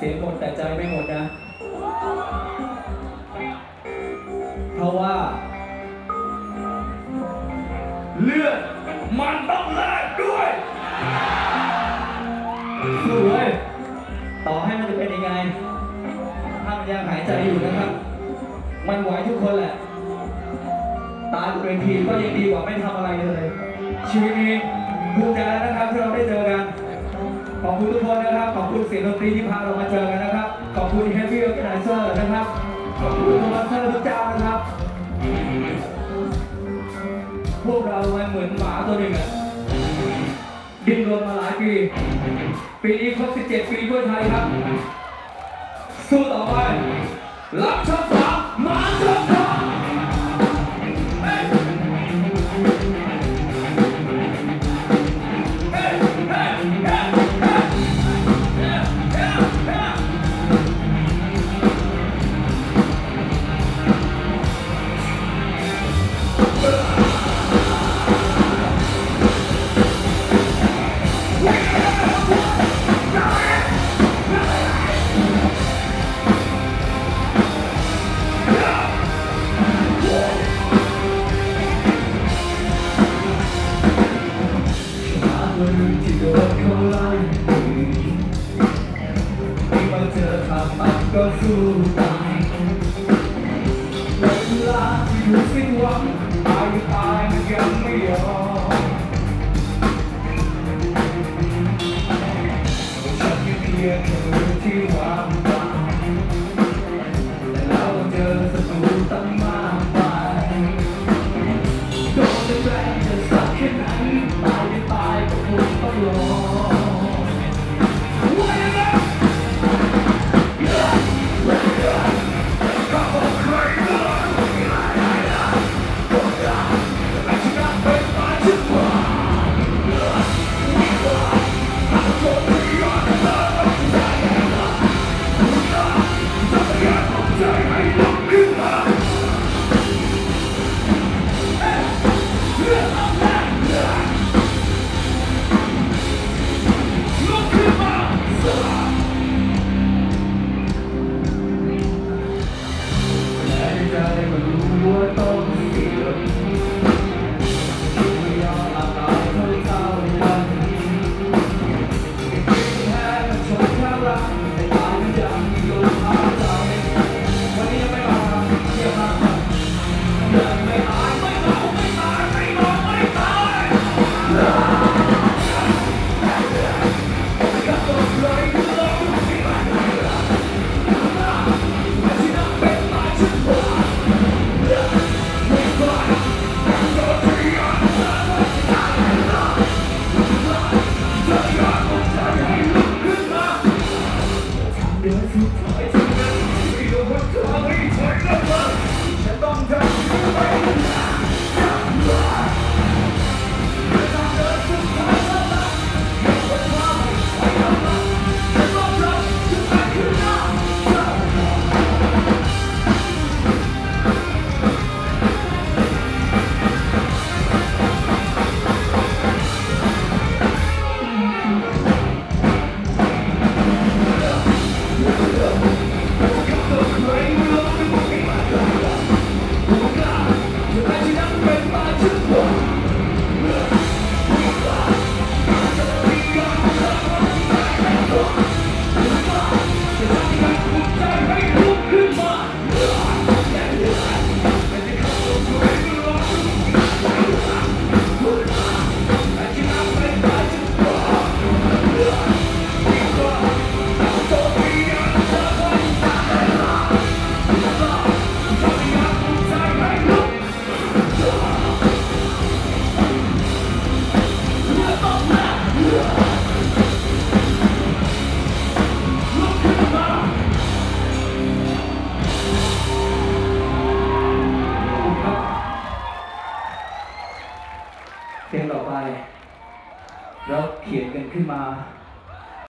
เสียงหมดแต่ใจไม่หมดนะ เพราะว่า เลือดมันต้องแลกด้วยสู้เว้ยต่อให้มันจะเป็นยังไง ถ้ามันยังหายใจอยู่นะครับ มันไหวทุกคนแหละ ตายบนเวทีก็ยังดีกว่าไม่ทำอะไรเลย ชีวิตนี้ภูมิใจแล้วนะครับที่เราได้เจอน ขอบคุณทุกคนนะครับ ขอบคุณเสียงดนตรีที่พาเรามาเจอกันนะครับ ขอบคุณ Happy Organizer นะครับ ขอบคุณสปอนเซอร์ทุกเจ้านะครับ พวกเราเหมือนหมาตัวหนึ่งอะดิ้นรนมาหลายปี ปีนี้ครบ 17 ปีกล้วยไทยครับ สู้ต่อไป รับชมสามหมาชมสาม có dù tài Vẫn là thứ xinh lắm Ai biết ai mà chẳng mấy đó Chẳng như kia Brasil. เพลงต่อไป แล้วเขียนกันขึ้นมา